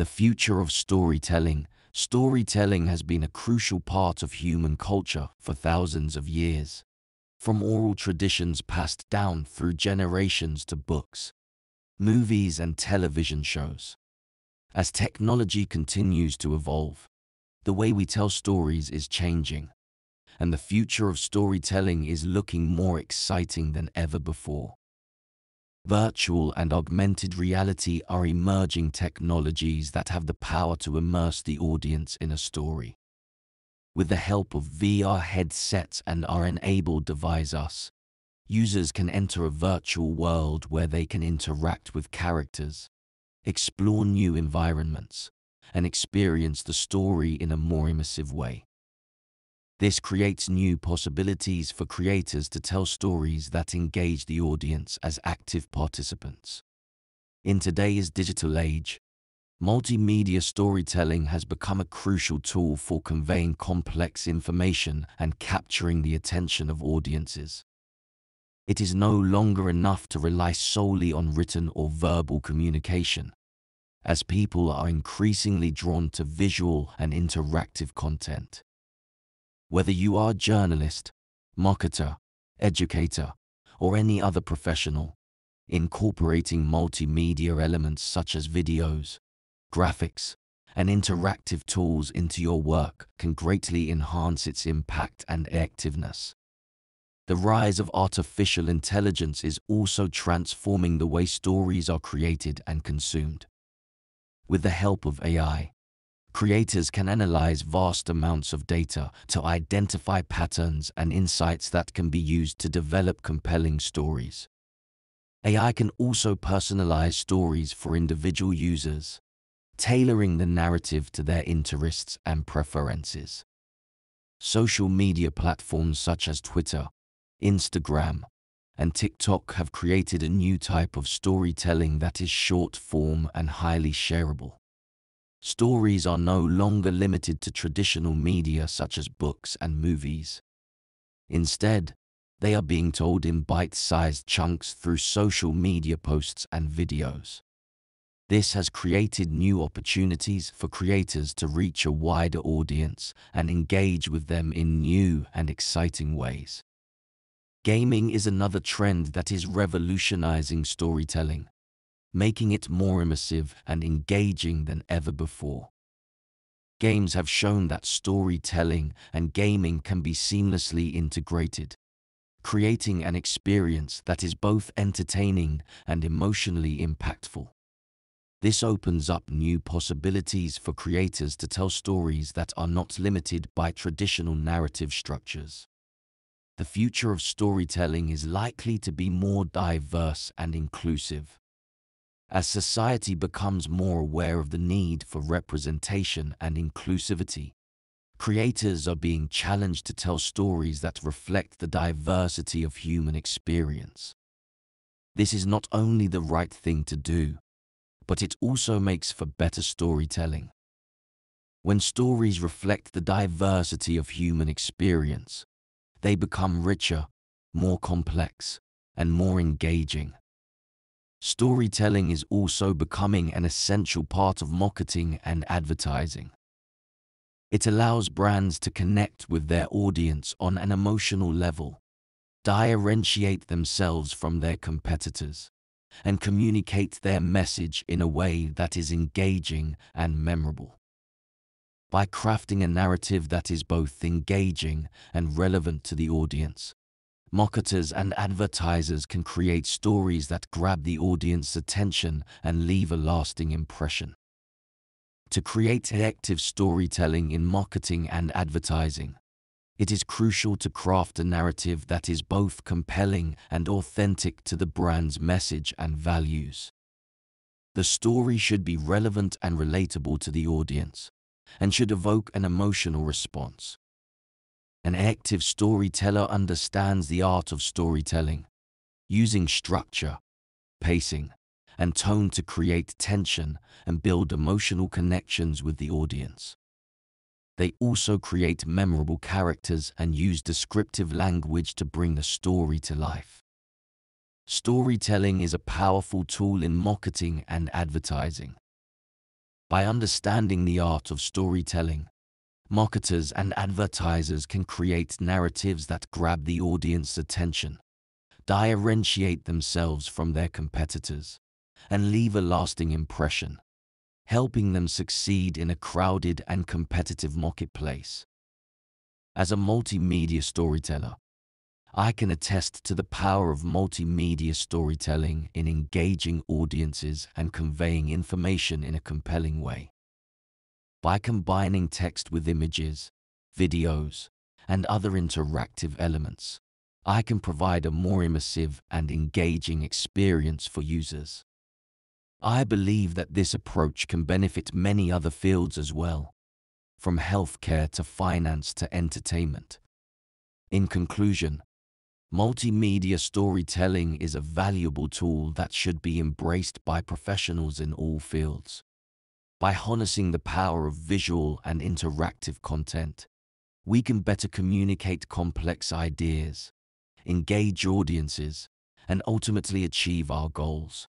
The future of storytelling. Storytelling has been a crucial part of human culture for thousands of years. From oral traditions passed down through generations to books, movies, and television shows. As technology continues to evolve, the way we tell stories is changing, and the future of storytelling is looking more exciting than ever before. Virtual and augmented reality are emerging technologies that have the power to immerse the audience in a story. With the help of VR headsets and AR enabled devices, users can enter a virtual world where they can interact with characters, explore new environments, and experience the story in a more immersive way. This creates new possibilities for creators to tell stories that engage the audience as active participants. In today's digital age, multimedia storytelling has become a crucial tool for conveying complex information and capturing the attention of audiences. It is no longer enough to rely solely on written or verbal communication, as people are increasingly drawn to visual and interactive content. Whether you are a journalist, marketer, educator, or any other professional, incorporating multimedia elements such as videos, graphics, and interactive tools into your work can greatly enhance its impact and effectiveness. The rise of artificial intelligence is also transforming the way stories are created and consumed. With the help of AI, creators can analyze vast amounts of data to identify patterns and insights that can be used to develop compelling stories. AI can also personalize stories for individual users, tailoring the narrative to their interests and preferences. Social media platforms such as Twitter, Instagram, and TikTok have created a new type of storytelling that is short form and highly shareable. Stories are no longer limited to traditional media such as books and movies. Instead, they are being told in bite-sized chunks through social media posts and videos. This has created new opportunities for creators to reach a wider audience and engage with them in new and exciting ways. Gaming is another trend that is revolutionizing storytelling making it more immersive and engaging than ever before. Games have shown that storytelling and gaming can be seamlessly integrated, creating an experience that is both entertaining and emotionally impactful. This opens up new possibilities for creators to tell stories that are not limited by traditional narrative structures. The future of storytelling is likely to be more diverse and inclusive as society becomes more aware of the need for representation and inclusivity, creators are being challenged to tell stories that reflect the diversity of human experience. This is not only the right thing to do, but it also makes for better storytelling. When stories reflect the diversity of human experience, they become richer, more complex, and more engaging. Storytelling is also becoming an essential part of marketing and advertising. It allows brands to connect with their audience on an emotional level, differentiate themselves from their competitors, and communicate their message in a way that is engaging and memorable. By crafting a narrative that is both engaging and relevant to the audience, marketers and advertisers can create stories that grab the audience's attention and leave a lasting impression. To create effective storytelling in marketing and advertising, it is crucial to craft a narrative that is both compelling and authentic to the brand's message and values. The story should be relevant and relatable to the audience, and should evoke an emotional response. An active storyteller understands the art of storytelling, using structure, pacing, and tone to create tension and build emotional connections with the audience. They also create memorable characters and use descriptive language to bring the story to life. Storytelling is a powerful tool in marketing and advertising. By understanding the art of storytelling, marketers and advertisers can create narratives that grab the audience's attention, differentiate themselves from their competitors, and leave a lasting impression, helping them succeed in a crowded and competitive marketplace. As a multimedia storyteller, I can attest to the power of multimedia storytelling in engaging audiences and conveying information in a compelling way. By combining text with images, videos, and other interactive elements, I can provide a more immersive and engaging experience for users. I believe that this approach can benefit many other fields as well, from healthcare to finance to entertainment. In conclusion, Multimedia storytelling is a valuable tool that should be embraced by professionals in all fields. By harnessing the power of visual and interactive content, we can better communicate complex ideas, engage audiences, and ultimately achieve our goals.